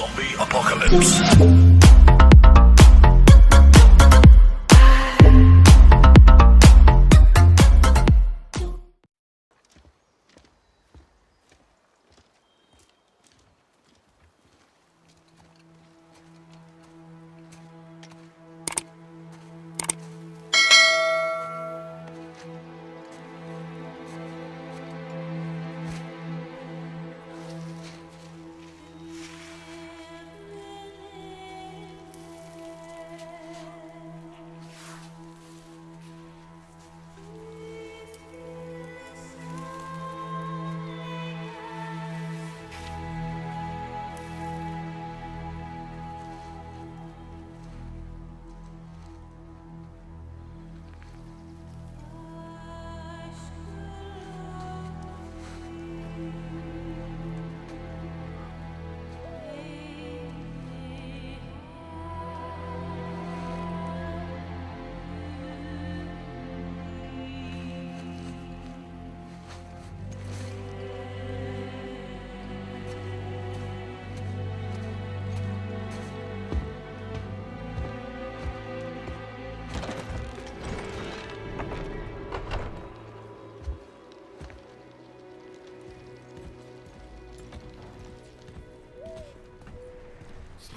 Zombie Apocalypse.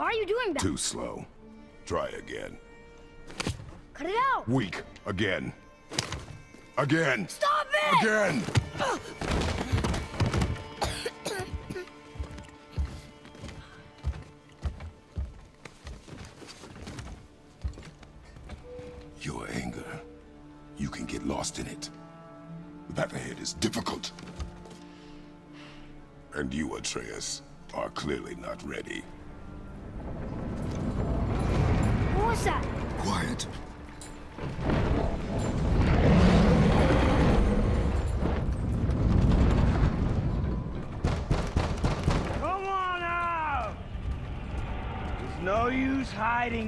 Why are you doing that? Too slow. Try again. Cut it out! Weak. Again. Again. Stop it! Again! Your anger, you can get lost in it. The path ahead is difficult. And you, Atreus, are clearly not ready.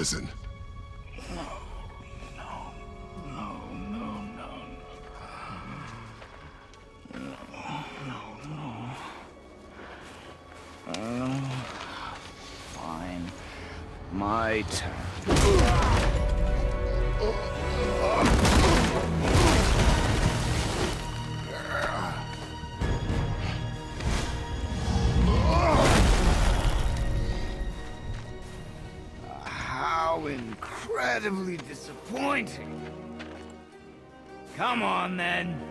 Listen. Come on, then.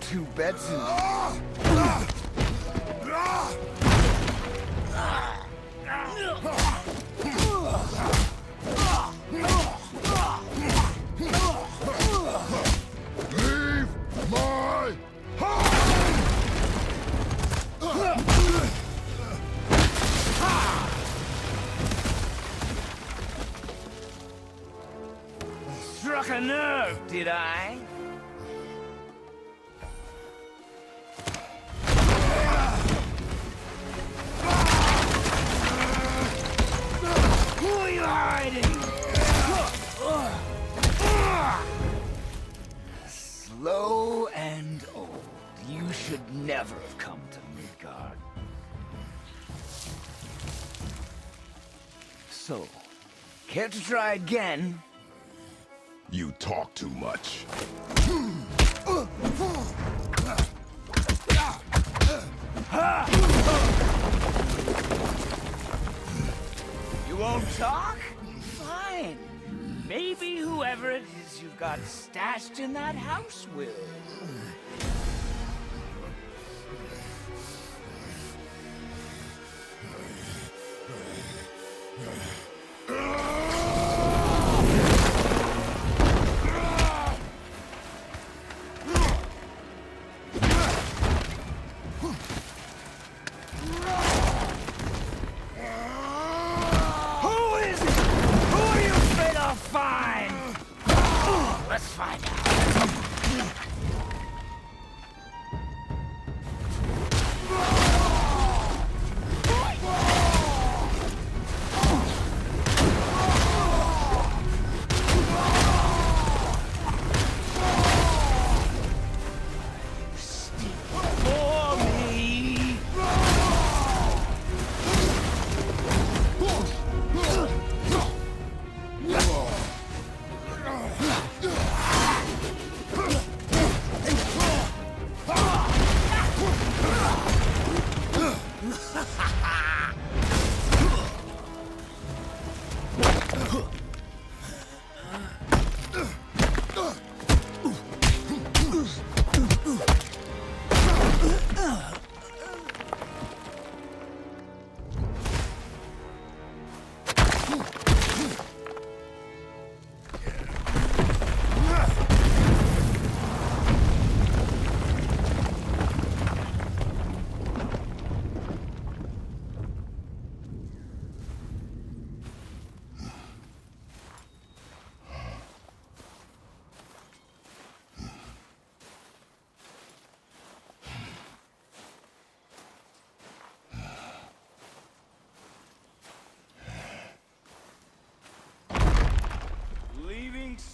Two beds in Slow and old. You should never have come to Midgard. So, care to try again? You talk too much. You won't talk? Fine. Maybe whoever it is you've got stashed in that house will. Who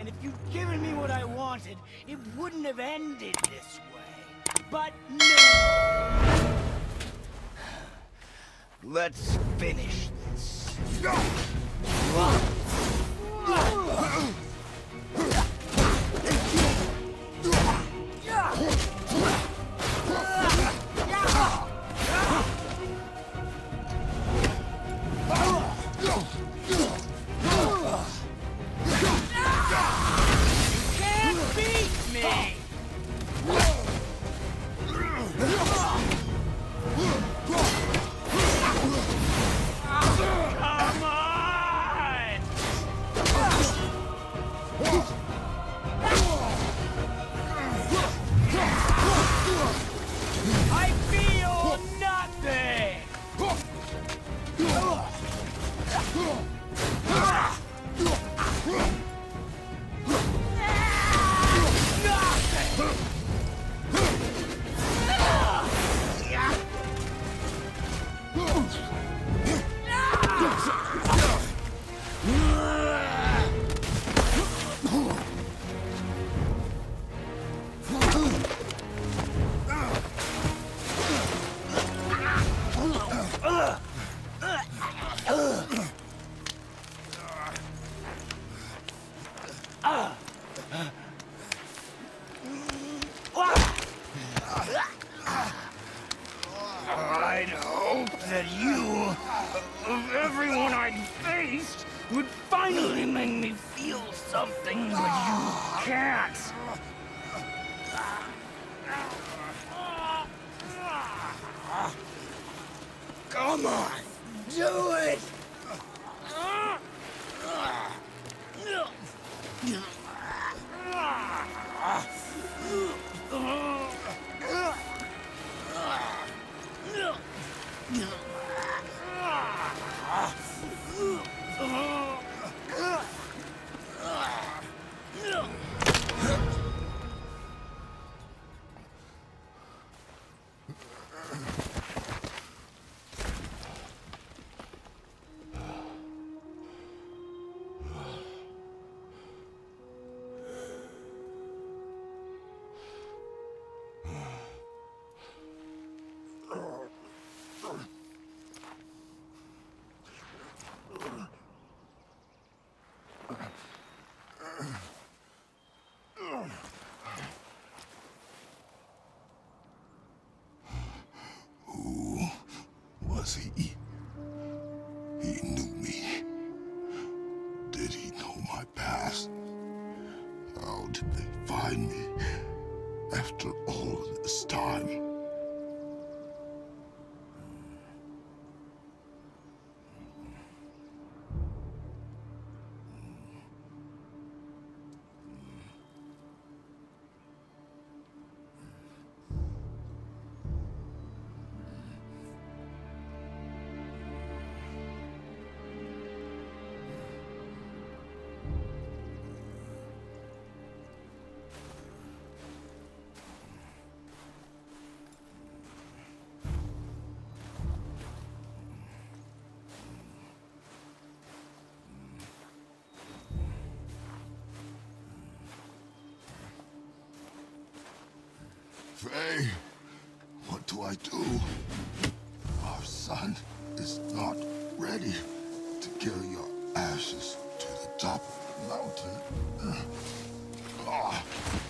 and if you'd given me what I wanted, it wouldn't have ended this way. But no! Let's finish this. Come on, do did they find me after all this time? Faye, what do I do? Our son is not ready to carry your ashes to the top of the mountain. Ah.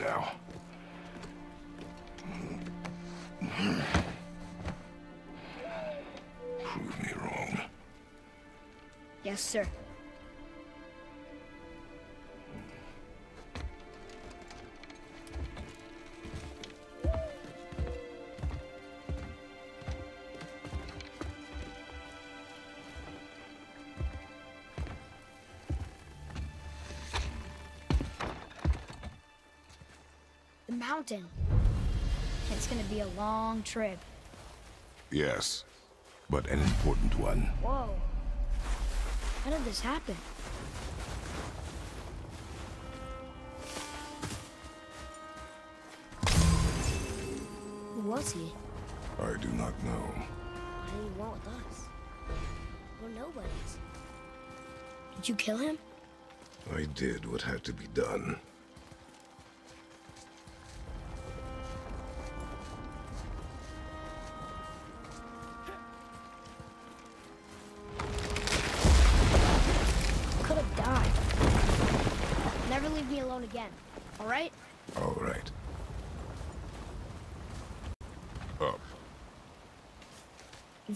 Now. Prove me wrong. Yes, sir. Mountain. It's gonna be a long trip. Yes, but an important one. Whoa. How did this happen? Who was he? I do not know. What did he want with us? We're nobodies. Did you kill him? I did what had to be done.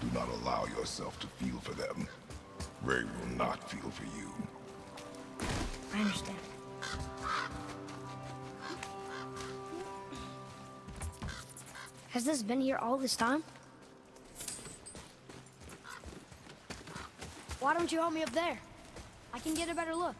Do not allow yourself to feel for them. Ray will not feel for you. I understand. Has this been here all this time? Why don't you help me up there? I can get a better look.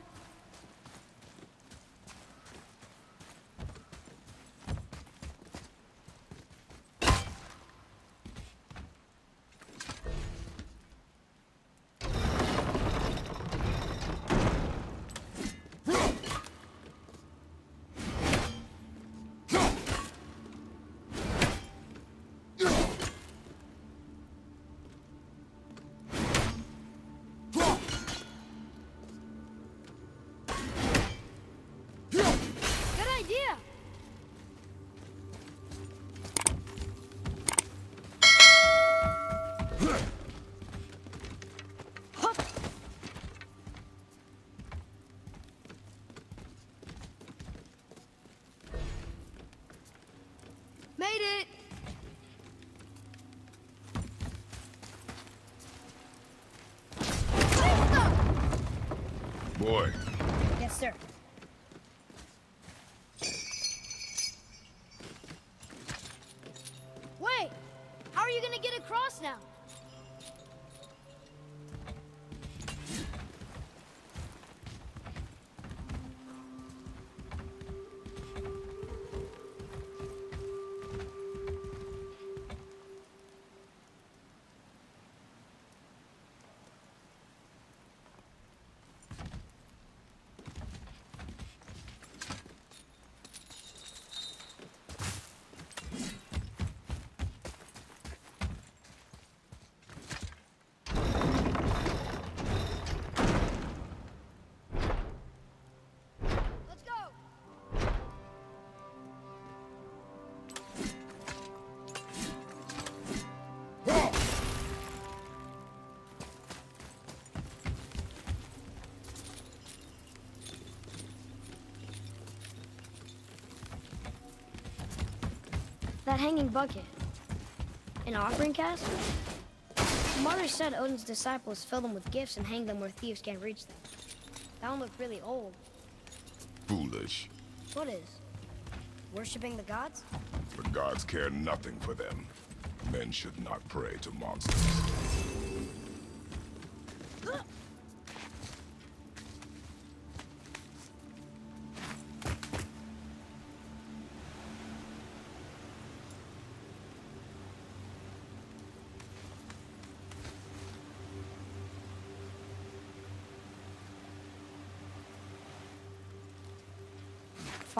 Boy, Yes, sir. That hanging bucket. An offering cask? Mother said Odin's disciples fill them with gifts and hang them where thieves can't reach them. That one looked really old. Foolish. What is? Worshipping the gods? The gods care nothing for them. Men should not pray to monsters.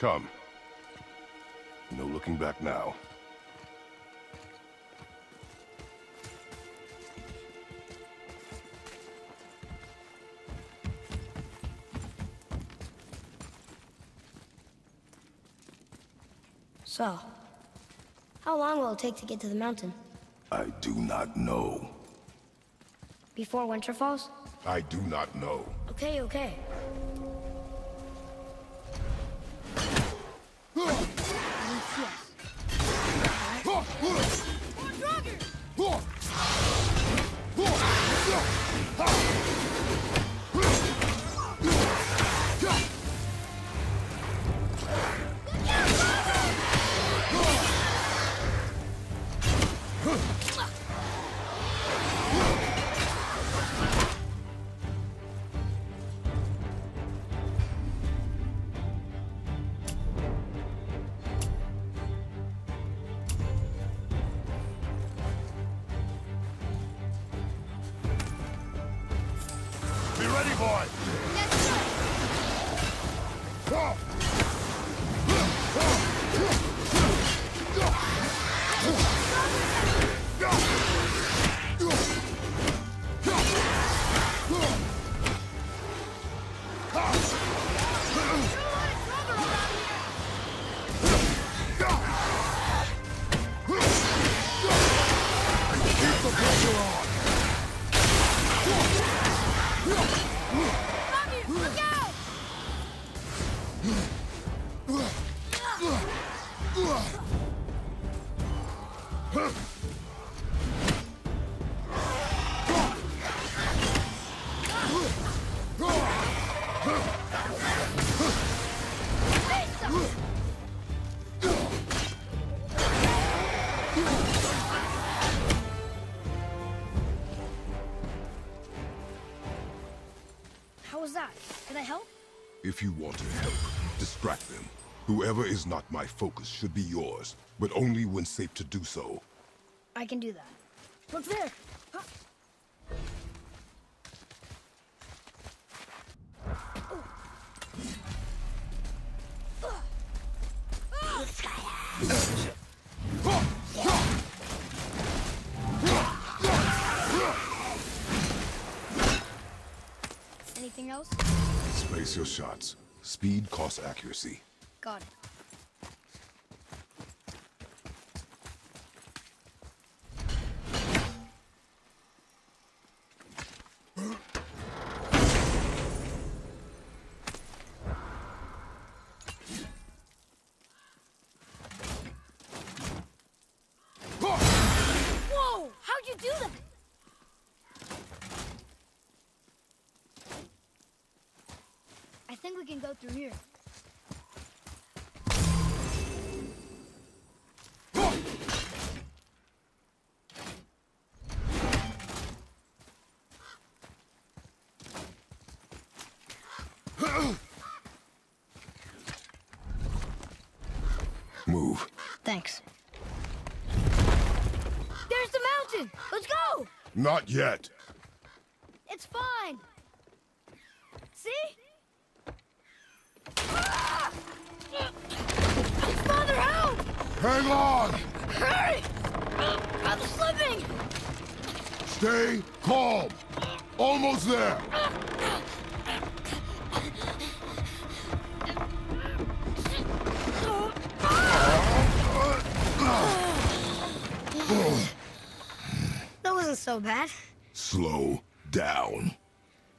Come. No looking back now. So, how long will it take to get to the mountain? I do not know. Before winter falls? I do not know. Okay, okay. Did I help? If you want to help, distract them. Whoever is not my focus should be yours, but only when safe to do so. I can do that. Look there! Huh. Anything else? Space your shots. Speed costs accuracy. Got it. Go through here. Move. Thanks. There's the mountain! Let's go! Not yet. It's fine! See? Father, help! Hang on! Hurry! I'm slipping! Stay calm. Almost there. That wasn't so bad. Slow down.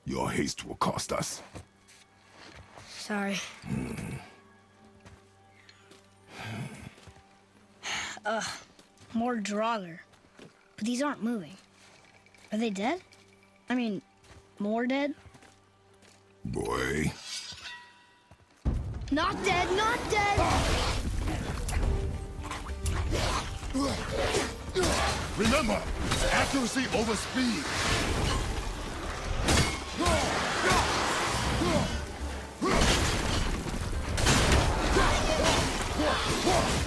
Your haste will cost us. Sorry. Ugh, more Draugr. But these aren't moving. Are they dead? I mean, more dead? Boy. Not dead, not dead! Remember, accuracy over speed. That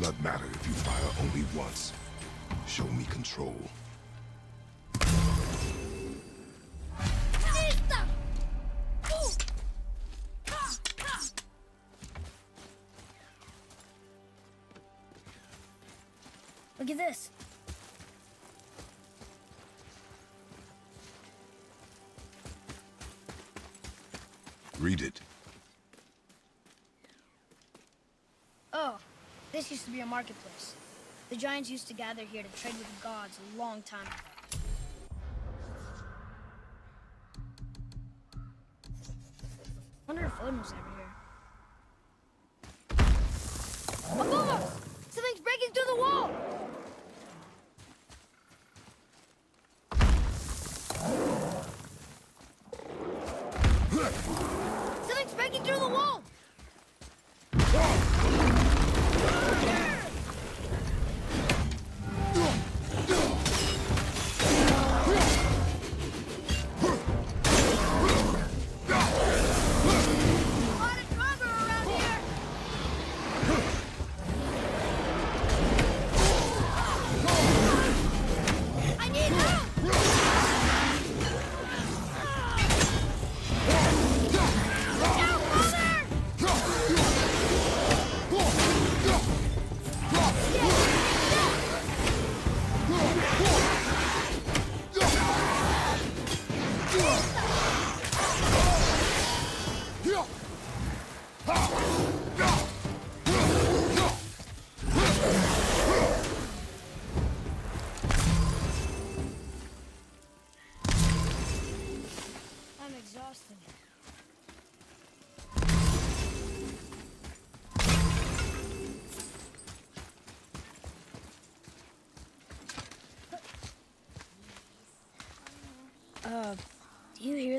does not matter if you fire only once. Show me control. Look at this. Used to be a marketplace. The giants used to gather here to trade with the gods a long time ago. Wonder if Odin was ever here. Above us! Something's breaking through the wall!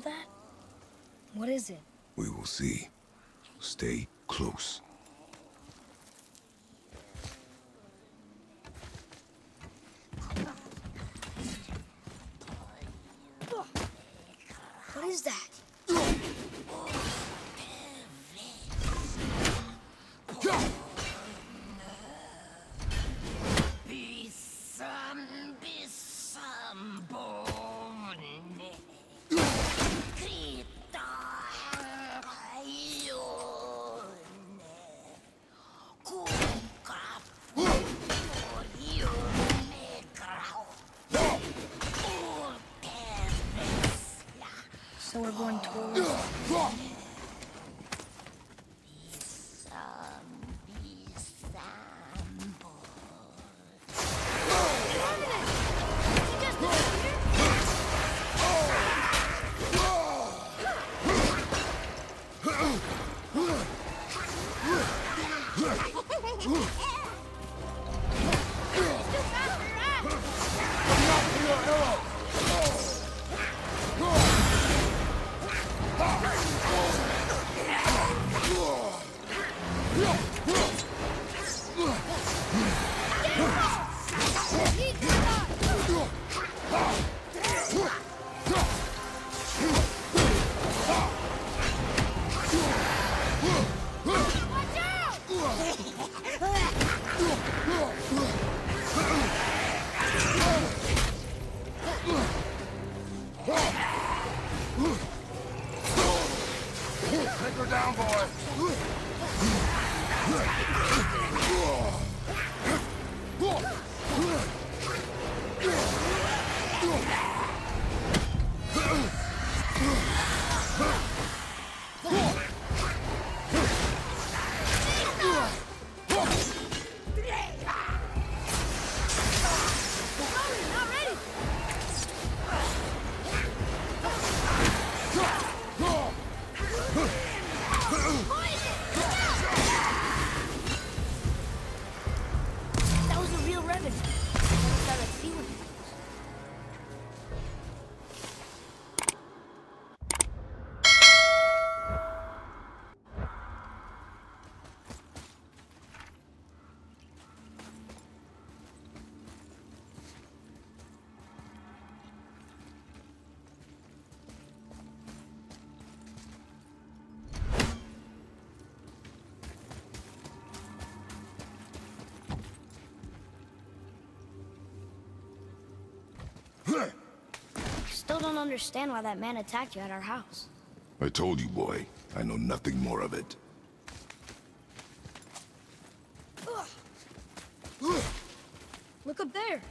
Hear that? What is it? We will see. Stay close. What is that? Take her down, boy. Don't understand why that man attacked you at our house. I told you, boy. I know nothing more of it. Look up there.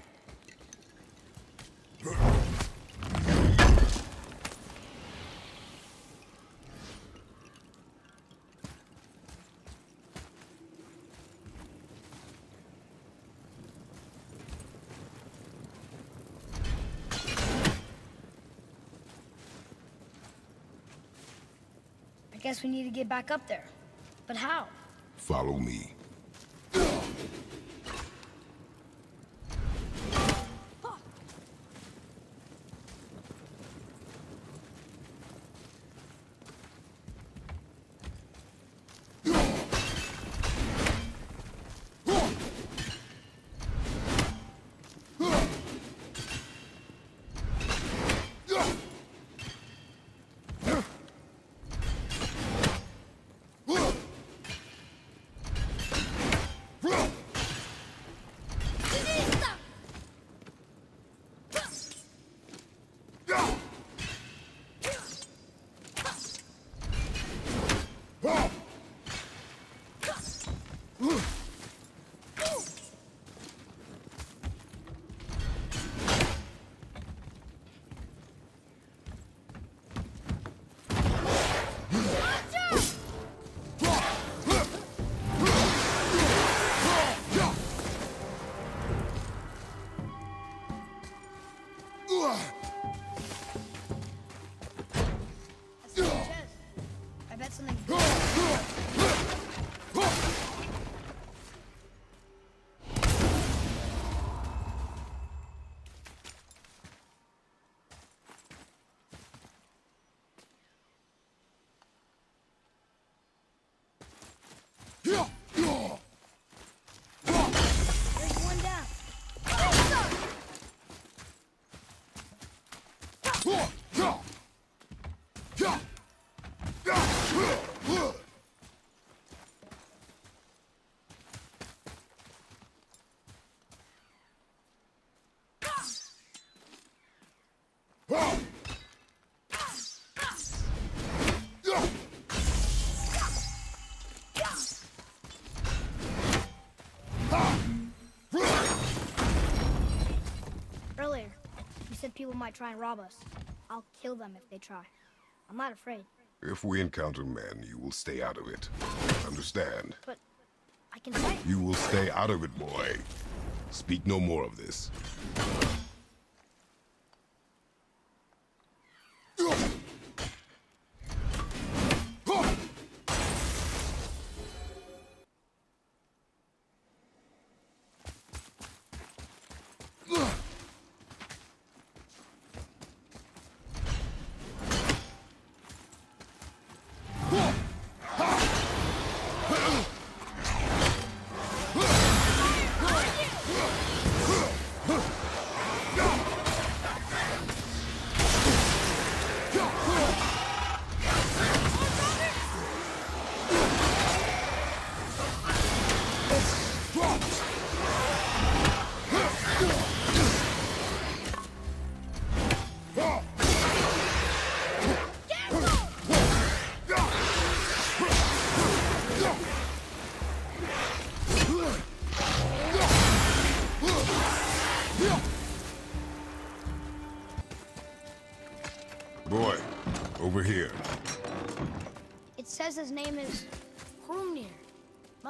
Guess we need to get back up there. But how? Follow me. People might try and rob us. I'll kill them if they try. I'm not afraid, If we encounter men, you will stay out of it. Understand? but I can fight. You will stay out of it, boy. Speak no more of this.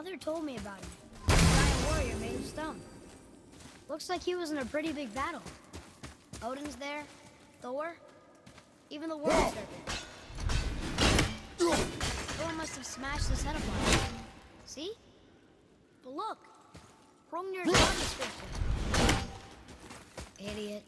Mother told me about him. A giant warrior made of stone. Looks like he was in a pretty big battle. Odin's there, Thor, even the world serpent. Thor must have smashed his head apart. See? But look, Hrungnir's job description. Idiot.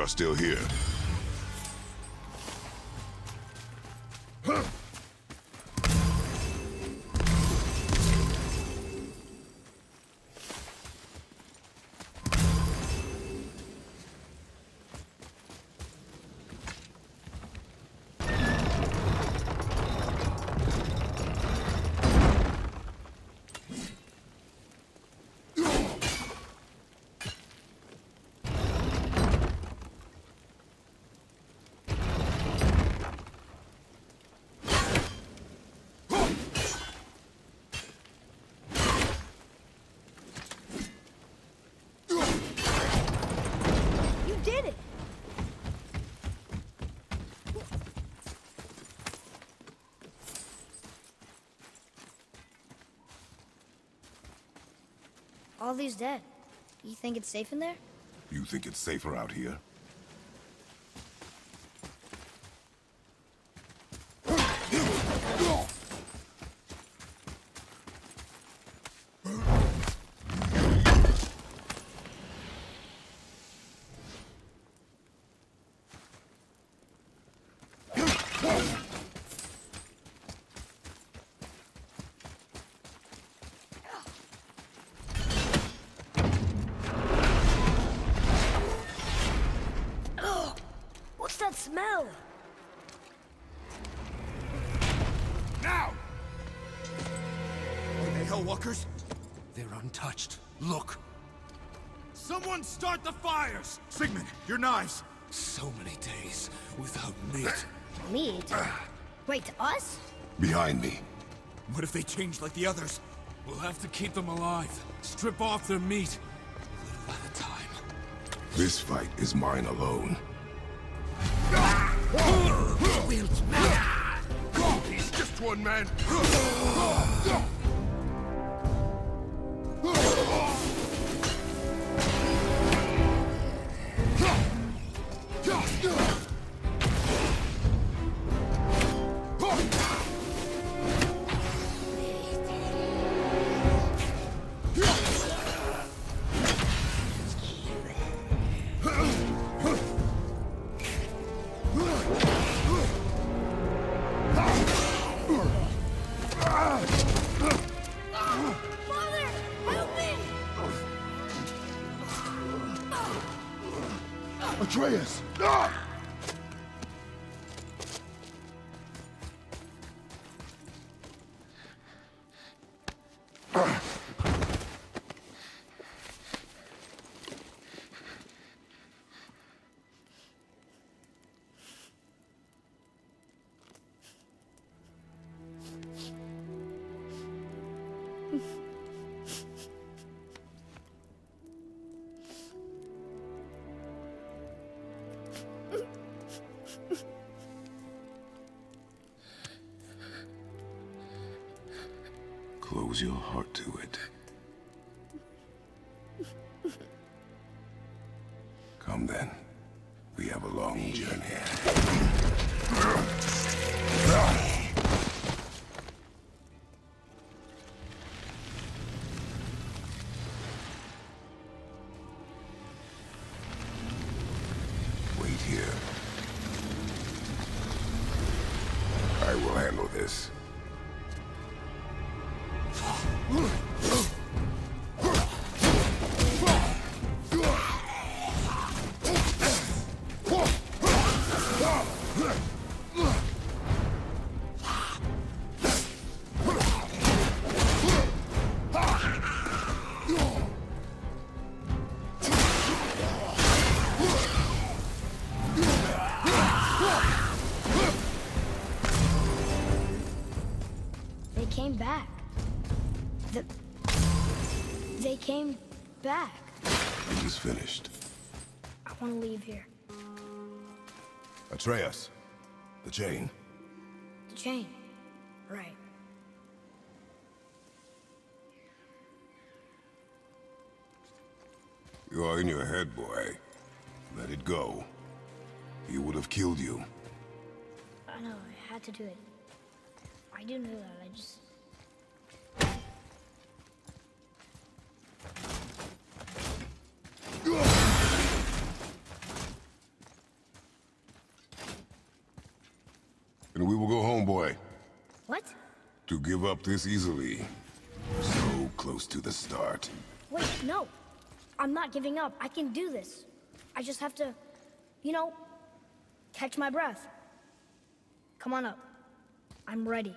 Are still here. All these dead. You think it's safe in there? You think it's safer out here? Hellwalkers? They're untouched. Look. Someone start the fires! Sigmund, your knives! So many days without meat. Meat? Ah. Wait, us? Behind me. What if they change like the others? We'll have to keep them alive. Strip off their meat. Little at a time. This fight is mine alone. He's just one man. Close your heart to it. Came back. The... They came back. It is finished. I want to leave here. Atreus, the chain. The chain. Right. You are in your head, boy. Let it go. He would have killed you. I know, I had to do it. I didn't do know that, I just... And we will go home, boy. What? To give up this easily. So close to the start. Wait, no. I'm not giving up. I can do this. I just have to, you know, catch my breath. Come on up. I'm ready.